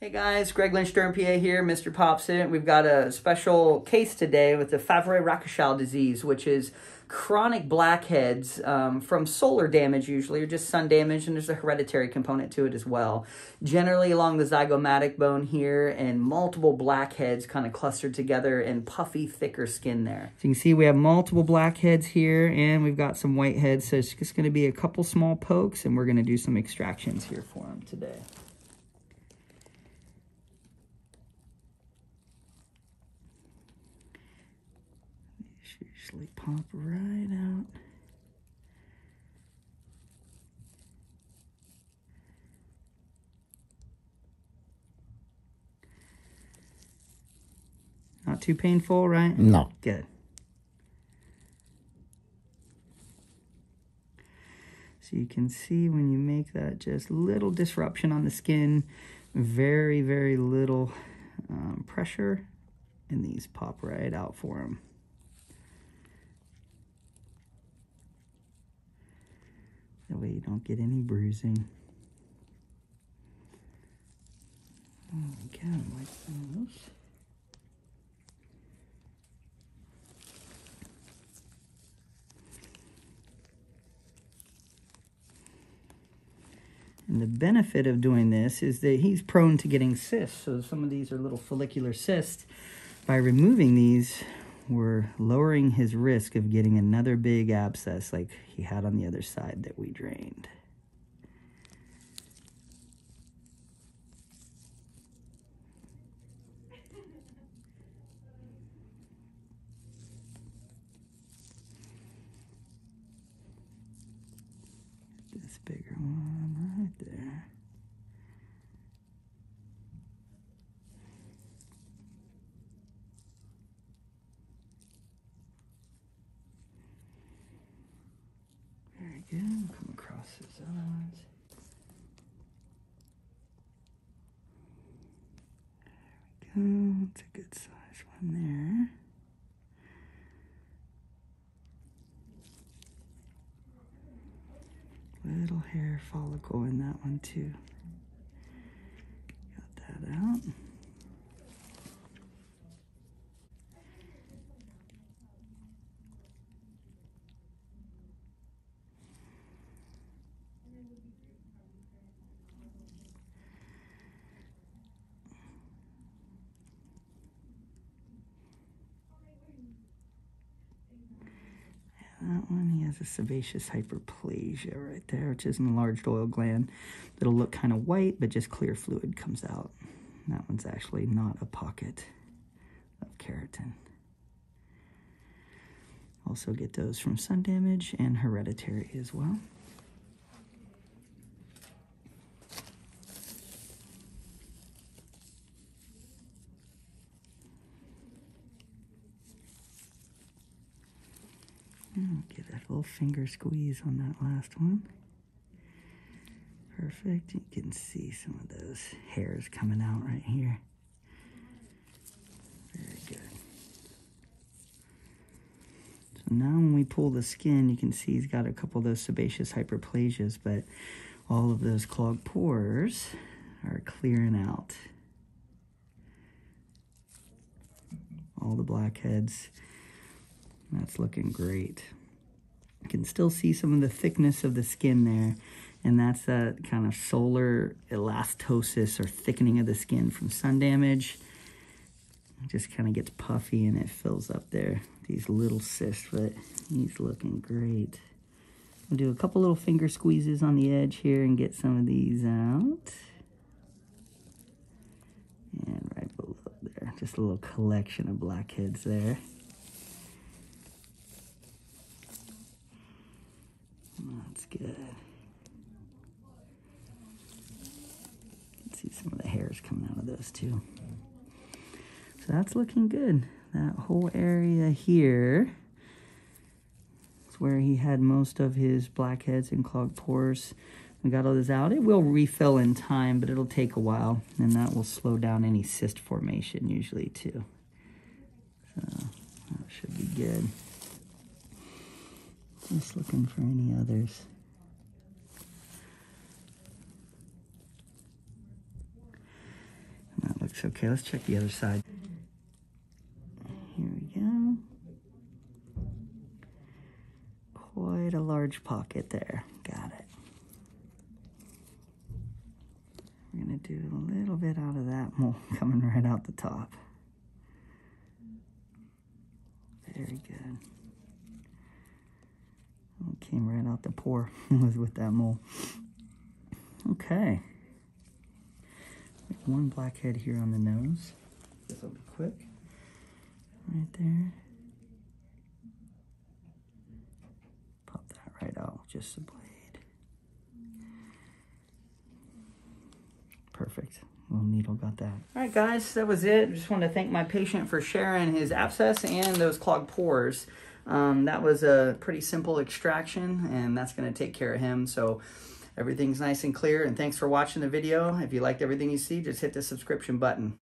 Hey guys, Greg Lynch, Derm, PA here, Mr. PopZit. We've got a special case today with the Favre-Racouchot disease, which is chronic blackheads um, from solar damage usually, or just sun damage, and there's a hereditary component to it as well. Generally along the zygomatic bone here, and multiple blackheads kind of clustered together and puffy, thicker skin there. So you can see we have multiple blackheads here, and we've got some whiteheads, so it's just going to be a couple small pokes, and we're going to do some extractions here for them today. Usually pop right out. Not too painful, right? No. Good. So you can see when you make that just little disruption on the skin, very, very little um, pressure, and these pop right out for them. Way you don't get any bruising. Okay, like those. And the benefit of doing this is that he's prone to getting cysts. So some of these are little follicular cysts. By removing these, we're lowering his risk of getting another big abscess like he had on the other side that we drained. This bigger one right there. Very good. Come There we go. It's a good size one there. Little hair follicle in that one too. Got that out. That one, he has a sebaceous hyperplasia right there, which is an enlarged oil gland that'll look kind of white, but just clear fluid comes out. That one's actually not a pocket of keratin. Also get those from sun damage and hereditary as well. Get that little finger squeeze on that last one. Perfect. You can see some of those hairs coming out right here. Very good. So now when we pull the skin, you can see he's got a couple of those sebaceous hyperplasias, but all of those clogged pores are clearing out. All the blackheads. That's looking great. You can still see some of the thickness of the skin there. And that's that kind of solar elastosis or thickening of the skin from sun damage. It just kind of gets puffy and it fills up there. These little cysts, but he's looking great. We'll do a couple little finger squeezes on the edge here and get some of these out. And right below there, just a little collection of blackheads there. That's good. You can see some of the hairs coming out of those too. So that's looking good. That whole area here is where he had most of his blackheads and clogged pores. We got all this out. It will refill in time, but it'll take a while, and that will slow down any cyst formation usually too. So that should be good. Just looking for any others. That looks Okay, let's check the other side. Here we go. Quite a large pocket there. Got it. We're going to do a little bit out of that mole coming right out the top. Very good. Came right out the pore with that mole. Okay. One blackhead here on the nose. This will be quick. Right there. Pop that right out, just the blade. Perfect. Little needle got that. All right, guys, that was it. Just want to thank my patient for sharing his abscess and those clogged pores. Um, that was a pretty simple extraction, and that's going to take care of him. So everything's nice and clear. And thanks for watching the video. If you liked everything you see, just hit the subscription button.